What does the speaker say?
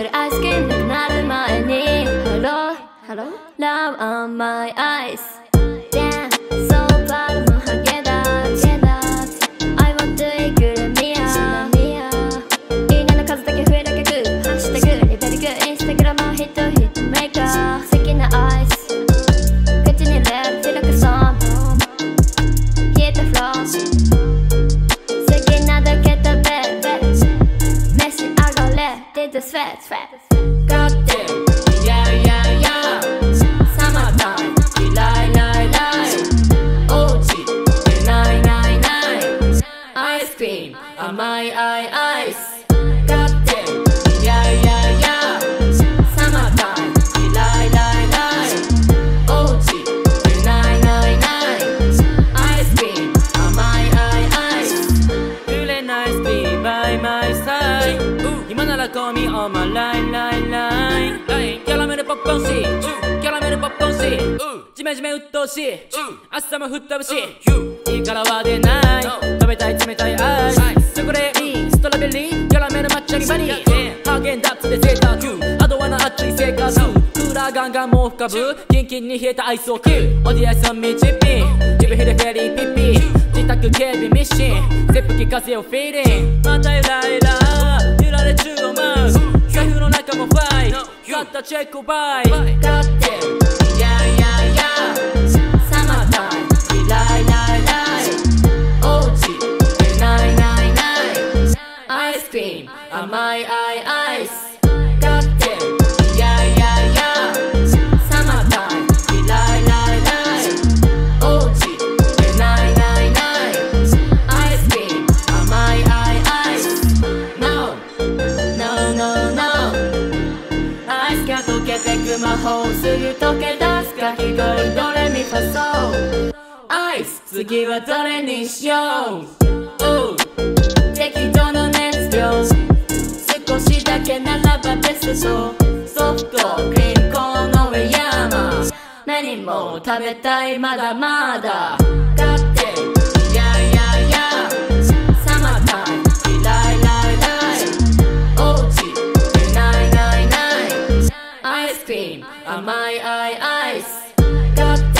けるアイスクリームなくなる前に Hello Hello Love on my eyes Damn so proud のハゲだ I want to イクルミアいいねの数だけ増える曲ハッシュタグレベル9インスタグラムヒットヒットメーカー好きなアイス口に入れるフィラクソン消えたフロー fat, fat. Goddamn, yeah, yeah, yeah. Summertime, July, nine, nine. OG, nine, nine, nine. Ice cream, on my eye, ice. Goddamn, yeah, yeah, yeah. Summertime, July, nine, nine. OG, nine, nine, nine. Ice cream, on my eye, ice. Julian ice cream by my side. スクリーム甘いアイアイス売れないスピーバイマイサイ今ならコミオマラインラインラインキャラメルポップコーンシー。キャラメルポップコーンシー。ジメジメ鬱陶しい。朝も吹っ飛ぶし。いいからは出ない。食べたい冷たいアイス。チョコレートストロベリー。キャラメル抹茶にバニー。ハーゲンダッツで贅沢。アドワな熱い生活。クーラーガンガンもう深ぶ。キンキンに冷えたアイスを切るおディアイスをミチッピジブヒでフェリーピッピ。自宅警備ミッシン。扇風機風をフィーリン。グまたゆらゆられ中を舞う財布の中もフライ買ったチェックバイ Got it Yeah yeah yeah Summertime イライライライおうちでないないないアイスクリーム甘いアイ けてく魔法すぐ溶け出すかき氷ドレミファソアイス次はどれにしよう？適当な熱量。少しだけならばベストソフトクリームコーンの上山。何も食べたいまだまだ。are my eyes. Got